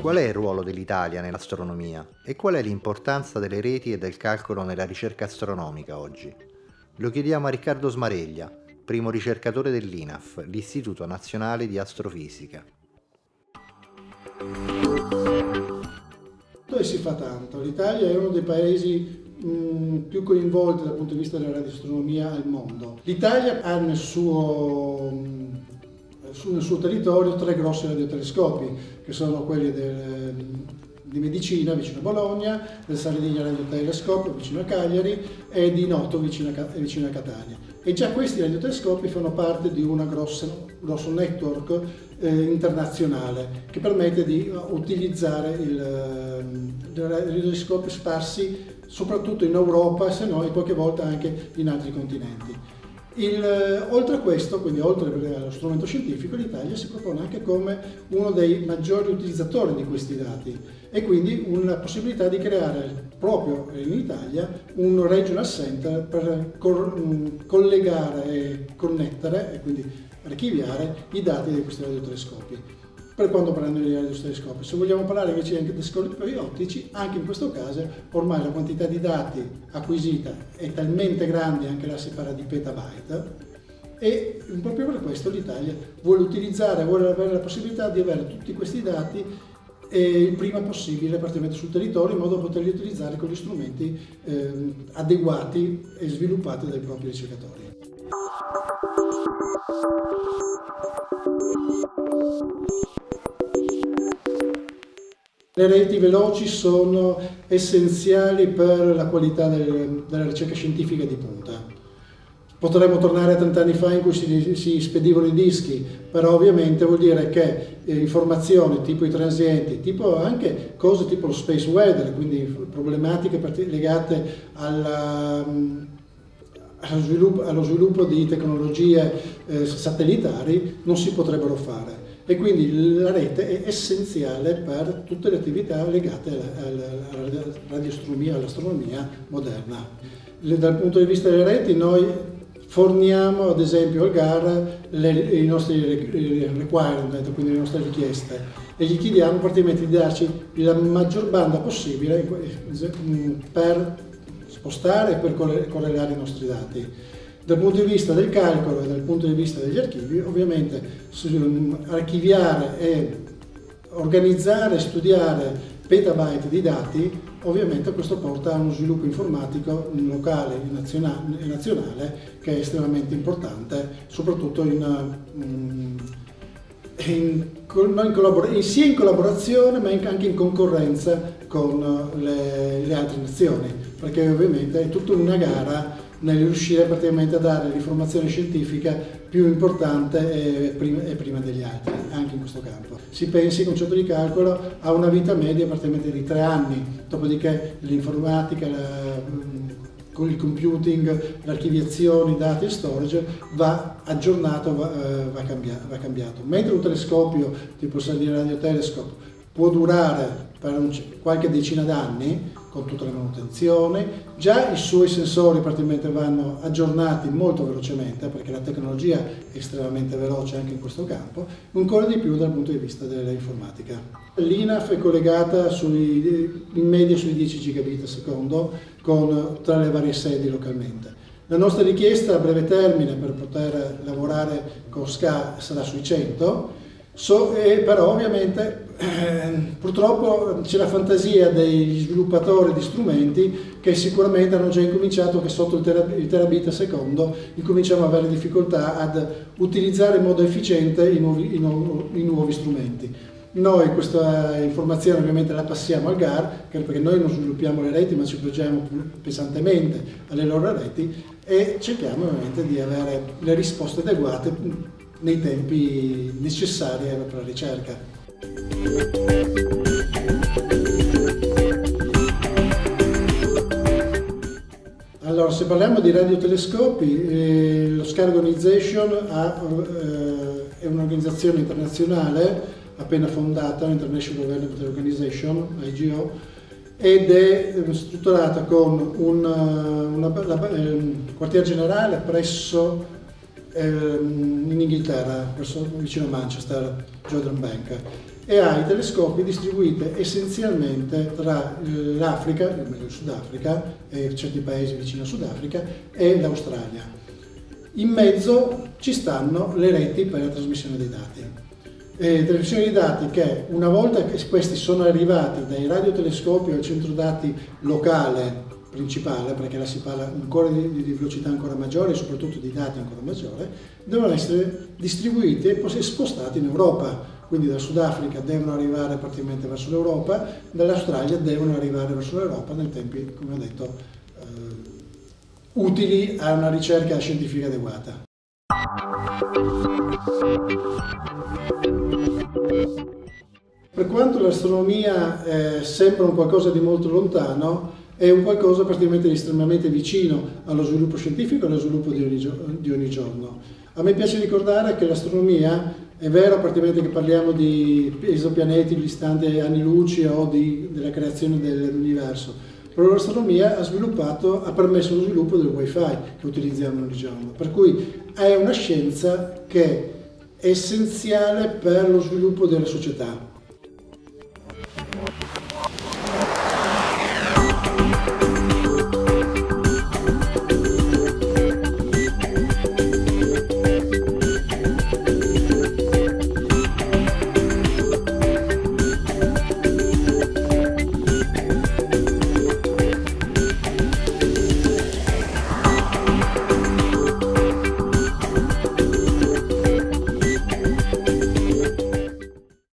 Qual è il ruolo dell'Italia nell'astronomia e qual è l'importanza delle reti e del calcolo nella ricerca astronomica oggi? Lo chiediamo a Riccardo Smareglia, primo ricercatore dell'INAF, l'Istituto Nazionale di Astrofisica. Dove si fa tanto? L'Italia è uno dei paesi mh, più coinvolti dal punto di vista della radioastronomia al mondo. L'Italia ha nel suo, nel suo territorio tre grossi radiotelescopi, che sono quelli del, di Medicina vicino a Bologna, del Sardegna radiotelescopio vicino a Cagliari e di Noto vicino a, vicino a Catania. E già questi radiotelescopi fanno parte di un grosso network eh, internazionale che permette di utilizzare eh, i radiotelescopi sparsi soprattutto in Europa, se no e qualche volta anche in altri continenti. Il, oltre a questo, quindi oltre allo strumento scientifico, l'Italia si propone anche come uno dei maggiori utilizzatori di questi dati e quindi una possibilità di creare proprio in Italia un regional center per collegare e connettere e quindi archiviare i dati di questi radiotelescopi per quando parliamo di radiotelescopi. Se vogliamo parlare invece anche di telescopi ottici, anche in questo caso ormai la quantità di dati acquisita è talmente grande, anche là si parla di petabyte, e proprio per questo l'Italia vuole utilizzare, vuole avere la possibilità di avere tutti questi dati il prima possibile praticamente sul territorio in modo da poterli utilizzare con gli strumenti eh, adeguati e sviluppati dai propri ricercatori. Le reti veloci sono essenziali per la qualità del, della ricerca scientifica di punta. Potremmo tornare a 30 anni fa in cui si, si spedivano i dischi, però ovviamente vuol dire che eh, informazioni tipo i transienti, tipo anche cose tipo lo space weather, quindi problematiche legate alla, allo, sviluppo, allo, sviluppo, di tecnologie eh, satellitari, non si potrebbero fare e quindi la rete è essenziale per tutte le attività legate alla, radioastronomia, all'astronomia moderna. Dal punto di vista delle reti noi forniamo ad esempio al GAR le, i nostri requirement, quindi le nostre richieste e gli chiediamo praticamente di darci la maggior banda possibile per spostare e per correlare i nostri dati. Dal punto di vista del calcolo e dal punto di vista degli archivi, ovviamente archiviare e organizzare studiare petabyte di dati, ovviamente questo porta a uno sviluppo informatico locale e nazionale che è estremamente importante, soprattutto in, mm, in, in, sia in collaborazione ma anche in concorrenza con le, le altre nazioni, perché ovviamente è tutta una gara nel riuscire praticamente a dare l'informazione scientifica più importante e prima, degli altri, anche in questo campo. Si pensi, il concetto di calcolo ha una vita media praticamente di tre anni, dopodiché l'informatica, il computing, l'archiviazione, i dati e storage va aggiornato, va, eh, va, cambiato, va cambiato. Mentre un telescopio tipo il Sardina Radio Telescope può durare per un, qualche decina d'anni, con tutta la manutenzione, già i suoi sensori praticamente vanno aggiornati molto velocemente perché la tecnologia è estremamente veloce anche in questo campo, ancora di più dal punto di vista dell'informatica. L'INAF è collegata sui, in media sui 10 gigabit al secondo con, tra le varie sedi localmente. La nostra richiesta a breve termine per poter lavorare con SCA sarà sui 100, So, eh, però ovviamente eh, purtroppo c'è la fantasia degli sviluppatori di strumenti che sicuramente hanno già incominciato che sotto il, terab il terabit a secondo incominciamo ad avere difficoltà ad utilizzare in modo efficiente i nuovi, i nu i nuovi strumenti. Noi questa informazione ovviamente la passiamo al GAR perché noi non sviluppiamo le reti ma ci appoggiamo pesantemente alle loro reti e cerchiamo ovviamente di avere le risposte adeguate nei tempi necessari per la ricerca. Allora, se parliamo di radiotelescopi, eh, lo Sky Organization ha, eh, è un'organizzazione internazionale appena fondata, l'International Development Organization, IGO, ed è eh, strutturata con un, una, una, la, eh, quartier generale presso ehm, in Inghilterra, vicino a Manchester, Jordan Bank, e ha i telescopi distribuiti essenzialmente tra l'Africa, il Sudafrica e certi paesi vicino a Sudafrica e l'Australia. In mezzo ci stanno le reti per la trasmissione dei dati. E trasmissione dei dati che una volta che questi sono arrivati dai radiotelescopi al centro dati locale principale, perché là si parla ancora di, di velocità ancora maggiore e soprattutto di dati ancora maggiore, devono essere distribuiti e spostati in Europa. Quindi dal Sudafrica devono arrivare praticamente verso l'Europa, dall'Australia devono arrivare verso l'Europa nel tempi, come ho detto, eh, utili a una ricerca scientifica adeguata. Per quanto l'astronomia eh, sembra un qualcosa di molto lontano, è un qualcosa praticamente estremamente vicino allo sviluppo scientifico e allo sviluppo di ogni, di ogni giorno. A me piace ricordare che l'astronomia è vero praticamente che parliamo di esopianeti distanti anni luce o di, della creazione dell'universo, però l'astronomia ha ha permesso lo sviluppo del wifi che utilizziamo ogni giorno, per cui è una scienza che è essenziale per lo sviluppo della società